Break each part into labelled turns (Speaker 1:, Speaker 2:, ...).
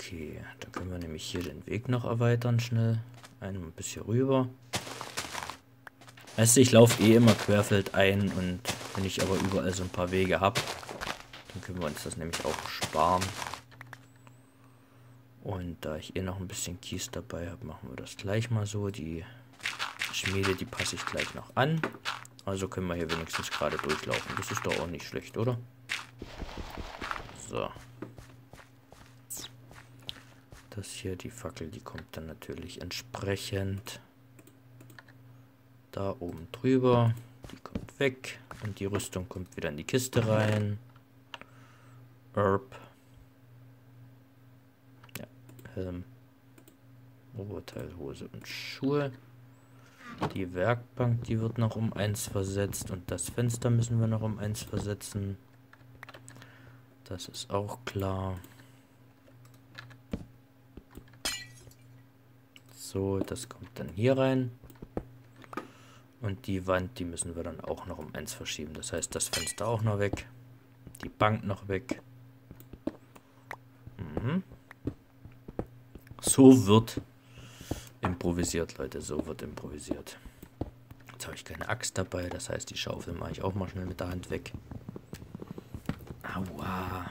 Speaker 1: Okay, dann können wir nämlich hier den Weg noch erweitern schnell. Ein bisschen rüber. Weißt du, ich laufe eh immer querfeld ein und wenn ich aber überall so ein paar Wege habe, dann können wir uns das nämlich auch sparen. Und da ich eh noch ein bisschen Kies dabei habe, machen wir das gleich mal so. Die Schmiede, die passe ich gleich noch an. Also können wir hier wenigstens gerade durchlaufen. Das ist doch auch nicht schlecht, oder? So. Das hier, die Fackel, die kommt dann natürlich entsprechend da oben drüber. Die kommt weg. Und die Rüstung kommt wieder in die Kiste rein. Herb. Ja, Helm. Oberteil, Hose und Schuhe. Die Werkbank, die wird noch um eins versetzt. Und das Fenster müssen wir noch um eins versetzen. Das ist auch klar. So, das kommt dann hier rein. Und die Wand, die müssen wir dann auch noch um eins verschieben. Das heißt, das Fenster auch noch weg. Die Bank noch weg. Mhm. So wird improvisiert, Leute. So wird improvisiert. Jetzt habe ich keine Axt dabei. Das heißt, die Schaufel mache ich auch mal schnell mit der Hand weg. Aua.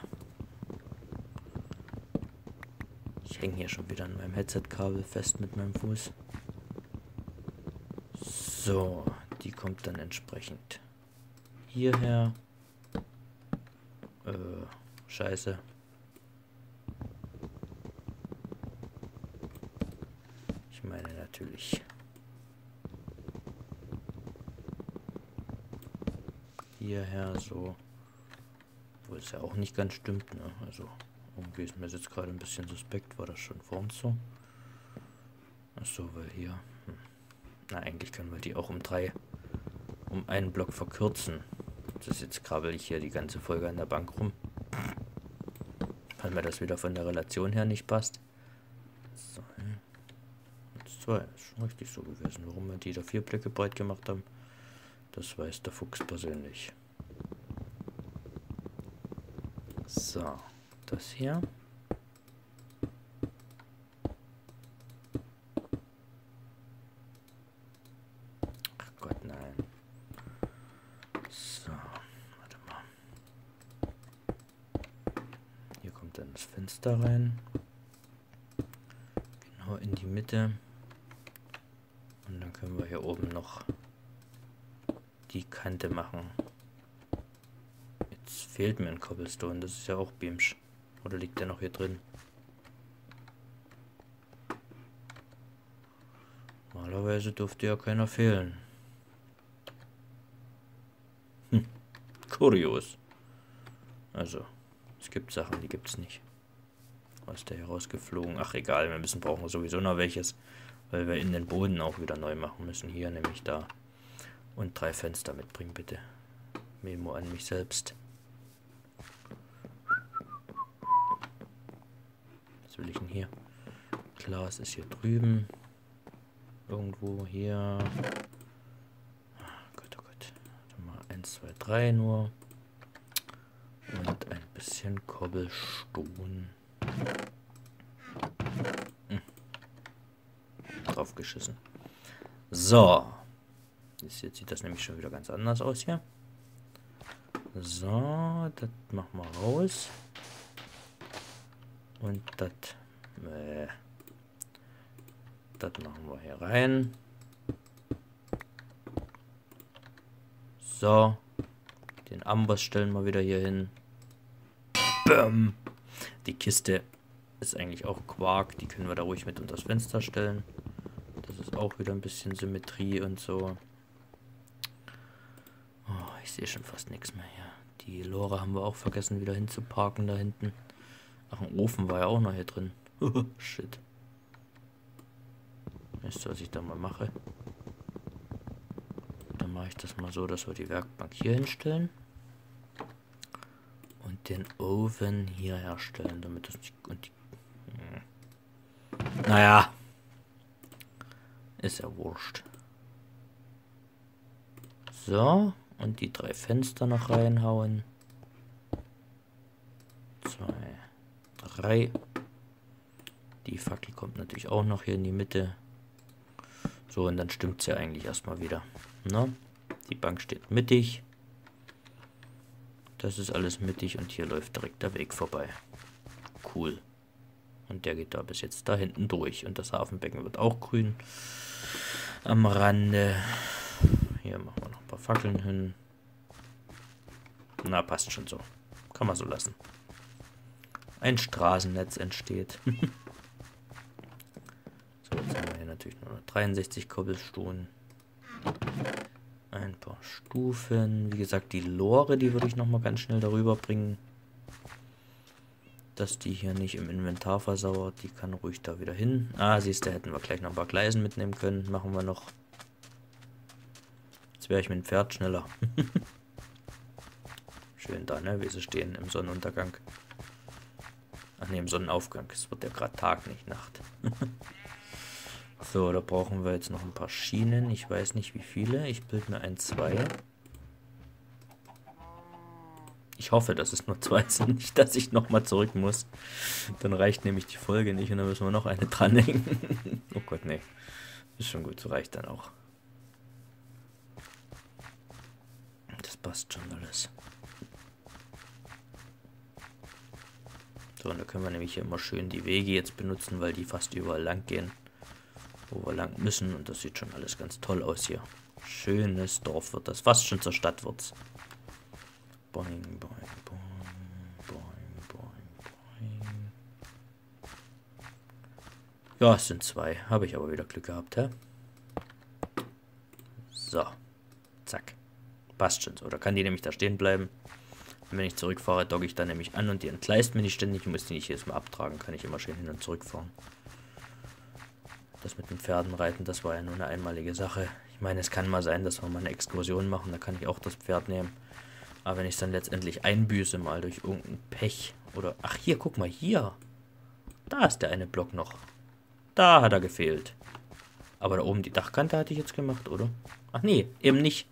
Speaker 1: Ich hänge hier schon wieder an meinem Headset-Kabel fest mit meinem Fuß. So, die kommt dann entsprechend hierher. Äh, scheiße. Ich meine natürlich hierher so. Wo es ja auch nicht ganz stimmt, ne? Also irgendwie ist mir jetzt gerade ein bisschen suspekt, war das schon vorn so. Achso, weil hier na, eigentlich können wir die auch um drei, um einen Block verkürzen. Das ist jetzt krabbel ich hier die ganze Folge an der Bank rum. Weil mir das wieder von der Relation her nicht passt. So, eins, zwei, ist schon richtig so gewesen. Warum wir die da vier Blöcke breit gemacht haben, das weiß der Fuchs persönlich. So, das hier. da rein. Genau in die Mitte. Und dann können wir hier oben noch die Kante machen. Jetzt fehlt mir ein Cobblestone. Das ist ja auch Beamsch. Oder liegt der noch hier drin? Normalerweise dürfte ja keiner fehlen. Hm. Kurios. Also, es gibt Sachen, die gibt es nicht. Was ist der hier rausgeflogen? Ach egal, wir müssen brauchen sowieso noch welches, weil wir in den Boden auch wieder neu machen müssen. Hier nämlich da. Und drei Fenster mitbringen, bitte. Memo an mich selbst. Will ich denn hier? Glas ist hier drüben. Irgendwo hier. Oh Gott, oh Gott. Warte mal, 1, 2, 3 nur. Und ein bisschen Cobblestone. Hm. Draufgeschissen. So. Jetzt sieht das nämlich schon wieder ganz anders aus hier. So, das machen wir raus. Und das... Äh, das machen wir hier rein. So. Den Amboss stellen wir wieder hier hin. Bäm. Die Kiste ist eigentlich auch Quark. Die können wir da ruhig mit unter das Fenster stellen. Das ist auch wieder ein bisschen Symmetrie und so. Oh, ich sehe schon fast nichts mehr hier. Die Lore haben wir auch vergessen wieder hinzuparken da hinten. Ach, ein Ofen war ja auch noch hier drin. Shit. Weißt du, was ich da mal mache? Dann mache ich das mal so, dass wir die Werkbank hier hinstellen den Ofen hier herstellen, damit das nicht... Und die, hm. Naja. Ist ja wurscht. So. Und die drei Fenster noch reinhauen. Zwei. Drei. Fackel kommt natürlich auch noch hier in die Mitte. So, und dann stimmt es ja eigentlich erstmal wieder. Na? Ne? Die Bank steht mittig. Das ist alles mittig und hier läuft direkt der Weg vorbei. Cool. Und der geht da bis jetzt da hinten durch. Und das Hafenbecken wird auch grün. Am Rande. Hier machen wir noch ein paar Fackeln hin. Na, passt schon so. Kann man so lassen. Ein Straßennetz entsteht. so, jetzt haben wir hier natürlich nur noch 63 Koppelstufen. Ein paar Stufen. Wie gesagt, die Lore, die würde ich nochmal ganz schnell darüber bringen. Dass die hier nicht im Inventar versauert. Die kann ruhig da wieder hin. Ah, siehst du, hätten wir gleich noch ein paar Gleisen mitnehmen können. Machen wir noch. Jetzt wäre ich mit dem Pferd schneller. Schön da, ne? Wie sie stehen im Sonnenuntergang. Ach ne, im Sonnenaufgang. Es wird ja gerade Tag, nicht Nacht. so, da brauchen wir jetzt noch ein paar Schienen. Ich weiß nicht wie viele. Ich bilde mir ein, zwei. Ich hoffe, dass es nur zwei sind. Nicht, dass ich nochmal zurück muss. Dann reicht nämlich die Folge nicht und dann müssen wir noch eine dranhängen. oh Gott, nee. Ist schon gut, so reicht dann auch. Das passt schon alles. So, und da können wir nämlich hier immer schön die Wege jetzt benutzen, weil die fast überall lang gehen, wo wir lang müssen. Und das sieht schon alles ganz toll aus hier. Schönes Dorf wird das. Fast schon zur Stadt wird's. Boing, boing, boing, boing, boing, boing. Ja, es sind zwei. Habe ich aber wieder Glück gehabt, hä? So. Zack. Passt schon so. Da kann die nämlich da stehen bleiben. Wenn ich zurückfahre, dogge ich dann nämlich an und die entgleist mir nicht ständig. Ich muss die nicht jedes Mal abtragen, kann ich immer schön hin und zurück fahren. Das mit den Pferden reiten, das war ja nur eine einmalige Sache. Ich meine, es kann mal sein, dass wir mal eine Exkursion machen, da kann ich auch das Pferd nehmen. Aber wenn ich es dann letztendlich einbüße, mal durch irgendein Pech oder... Ach, hier, guck mal, hier. Da ist der eine Block noch. Da hat er gefehlt. Aber da oben die Dachkante hatte ich jetzt gemacht, oder? Ach nee, eben nicht.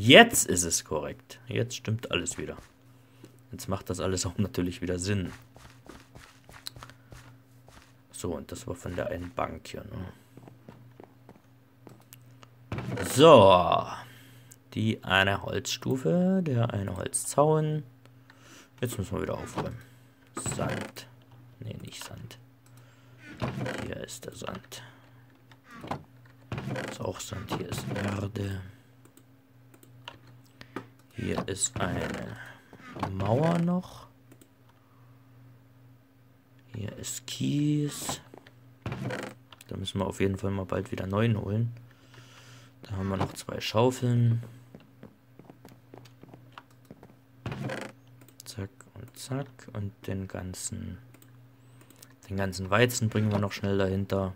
Speaker 1: Jetzt ist es korrekt. Jetzt stimmt alles wieder. Jetzt macht das alles auch natürlich wieder Sinn. So, und das war von der einen Bank hier. Ne? So. Die eine Holzstufe, der eine Holzzaun. Jetzt müssen wir wieder aufräumen. Sand. Ne, nicht Sand. Hier ist der Sand. Ist auch Sand. Hier ist Erde. Hier ist eine Mauer noch. Hier ist Kies. Da müssen wir auf jeden Fall mal bald wieder neuen holen. Da haben wir noch zwei Schaufeln. Zack und zack. Und den ganzen, den ganzen Weizen bringen wir noch schnell dahinter.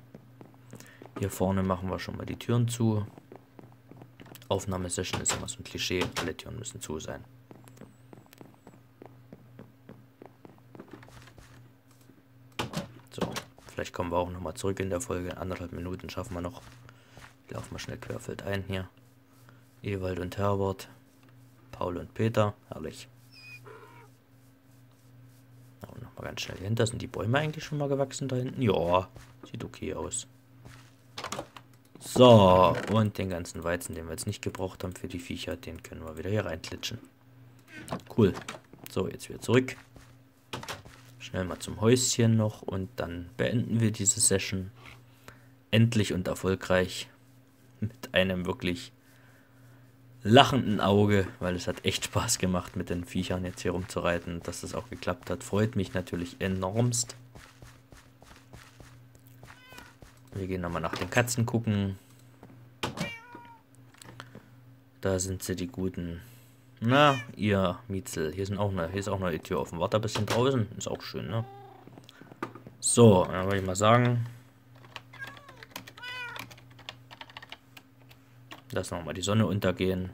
Speaker 1: Hier vorne machen wir schon mal die Türen zu. Aufnahmesession ist immer so ein Klischee. Alle Türen müssen zu sein. So, vielleicht kommen wir auch nochmal zurück in der Folge. Anderthalb Minuten schaffen wir noch. Ich laufe mal schnell querfeld ein hier. Ewald und Herbert. Paul und Peter. Herrlich. Nochmal ganz schnell hinter. Sind die Bäume eigentlich schon mal gewachsen da hinten? Ja, sieht okay aus. So, und den ganzen Weizen, den wir jetzt nicht gebraucht haben für die Viecher, den können wir wieder hier reinklitschen. Cool. So, jetzt wieder zurück. Schnell mal zum Häuschen noch und dann beenden wir diese Session. Endlich und erfolgreich. Mit einem wirklich lachenden Auge, weil es hat echt Spaß gemacht, mit den Viechern jetzt hier rumzureiten. Dass das auch geklappt hat, freut mich natürlich enormst. Wir gehen nochmal nach den Katzen gucken. Da sind sie, die Guten. Na, ihr Mietzel. Hier, sind auch eine, hier ist auch noch eine Tür offen. Warte ein bisschen draußen. Ist auch schön, ne? So, dann würde ich mal sagen. Lassen wir mal die Sonne untergehen.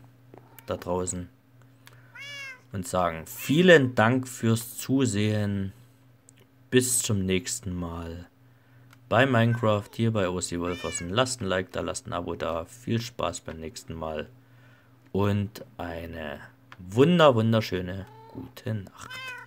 Speaker 1: Da draußen. Und sagen vielen Dank fürs Zusehen. Bis zum nächsten Mal bei Minecraft hier bei OC Wolfersen. Lasst ein Like da, lasst ein Abo da. Viel Spaß beim nächsten Mal und eine wunder wunderschöne gute Nacht.